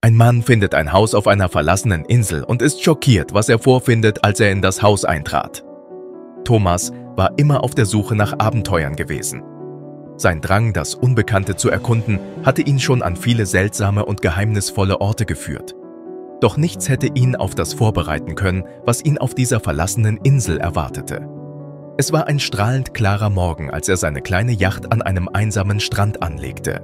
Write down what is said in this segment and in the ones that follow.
Ein Mann findet ein Haus auf einer verlassenen Insel und ist schockiert, was er vorfindet, als er in das Haus eintrat. Thomas war immer auf der Suche nach Abenteuern gewesen. Sein Drang, das Unbekannte zu erkunden, hatte ihn schon an viele seltsame und geheimnisvolle Orte geführt. Doch nichts hätte ihn auf das vorbereiten können, was ihn auf dieser verlassenen Insel erwartete. Es war ein strahlend klarer Morgen, als er seine kleine Yacht an einem einsamen Strand anlegte.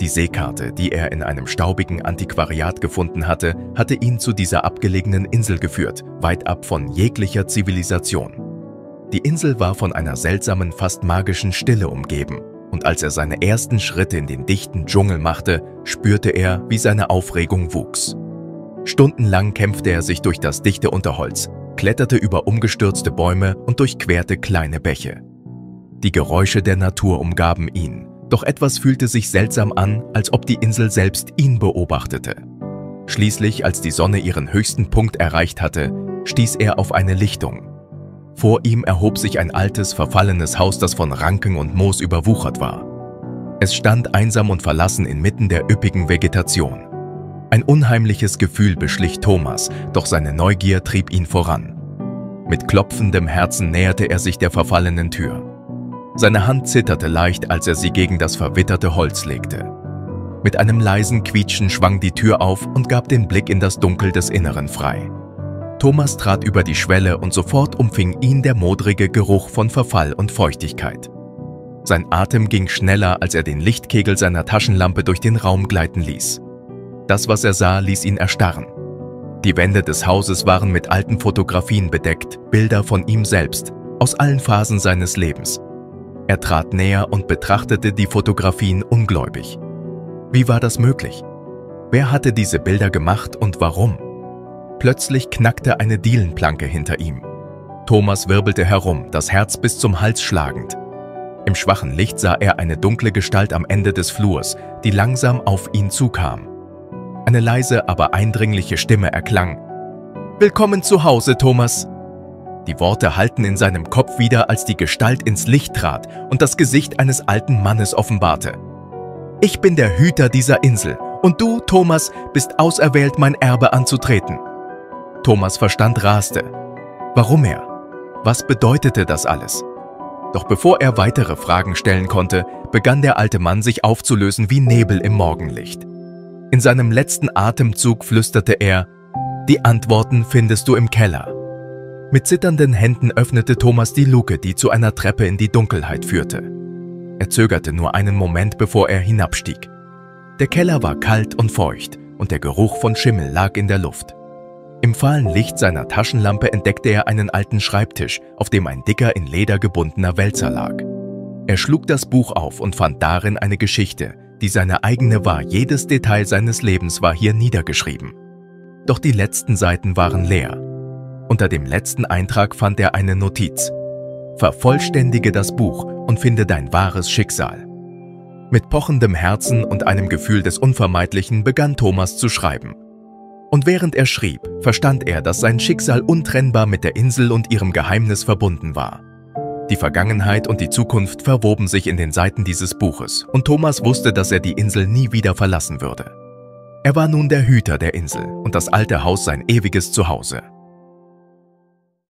Die Seekarte, die er in einem staubigen Antiquariat gefunden hatte, hatte ihn zu dieser abgelegenen Insel geführt, weit ab von jeglicher Zivilisation. Die Insel war von einer seltsamen, fast magischen Stille umgeben, und als er seine ersten Schritte in den dichten Dschungel machte, spürte er, wie seine Aufregung wuchs. Stundenlang kämpfte er sich durch das dichte Unterholz, kletterte über umgestürzte Bäume und durchquerte kleine Bäche. Die Geräusche der Natur umgaben ihn, doch etwas fühlte sich seltsam an, als ob die Insel selbst ihn beobachtete. Schließlich, als die Sonne ihren höchsten Punkt erreicht hatte, stieß er auf eine Lichtung. Vor ihm erhob sich ein altes, verfallenes Haus, das von Ranken und Moos überwuchert war. Es stand einsam und verlassen inmitten der üppigen Vegetation. Ein unheimliches Gefühl beschlich Thomas, doch seine Neugier trieb ihn voran. Mit klopfendem Herzen näherte er sich der verfallenen Tür. Seine Hand zitterte leicht, als er sie gegen das verwitterte Holz legte. Mit einem leisen Quietschen schwang die Tür auf und gab den Blick in das Dunkel des Inneren frei. Thomas trat über die Schwelle und sofort umfing ihn der modrige Geruch von Verfall und Feuchtigkeit. Sein Atem ging schneller, als er den Lichtkegel seiner Taschenlampe durch den Raum gleiten ließ. Das, was er sah, ließ ihn erstarren. Die Wände des Hauses waren mit alten Fotografien bedeckt, Bilder von ihm selbst, aus allen Phasen seines Lebens, er trat näher und betrachtete die Fotografien ungläubig. Wie war das möglich? Wer hatte diese Bilder gemacht und warum? Plötzlich knackte eine Dielenplanke hinter ihm. Thomas wirbelte herum, das Herz bis zum Hals schlagend. Im schwachen Licht sah er eine dunkle Gestalt am Ende des Flurs, die langsam auf ihn zukam. Eine leise, aber eindringliche Stimme erklang. Willkommen zu Hause, Thomas. Die Worte hallten in seinem Kopf wieder, als die Gestalt ins Licht trat und das Gesicht eines alten Mannes offenbarte. Ich bin der Hüter dieser Insel und du, Thomas, bist auserwählt, mein Erbe anzutreten. Thomas Verstand raste. Warum er? Was bedeutete das alles? Doch bevor er weitere Fragen stellen konnte, begann der alte Mann sich aufzulösen wie Nebel im Morgenlicht. In seinem letzten Atemzug flüsterte er, die Antworten findest du im Keller. Mit zitternden Händen öffnete Thomas die Luke, die zu einer Treppe in die Dunkelheit führte. Er zögerte nur einen Moment, bevor er hinabstieg. Der Keller war kalt und feucht und der Geruch von Schimmel lag in der Luft. Im fahlen Licht seiner Taschenlampe entdeckte er einen alten Schreibtisch, auf dem ein dicker in Leder gebundener Wälzer lag. Er schlug das Buch auf und fand darin eine Geschichte, die seine eigene war. Jedes Detail seines Lebens war hier niedergeschrieben. Doch die letzten Seiten waren leer unter dem letzten Eintrag fand er eine Notiz. Vervollständige das Buch und finde dein wahres Schicksal. Mit pochendem Herzen und einem Gefühl des Unvermeidlichen begann Thomas zu schreiben. Und während er schrieb, verstand er, dass sein Schicksal untrennbar mit der Insel und ihrem Geheimnis verbunden war. Die Vergangenheit und die Zukunft verwoben sich in den Seiten dieses Buches und Thomas wusste, dass er die Insel nie wieder verlassen würde. Er war nun der Hüter der Insel und das alte Haus sein ewiges Zuhause.